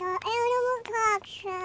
The animal talk.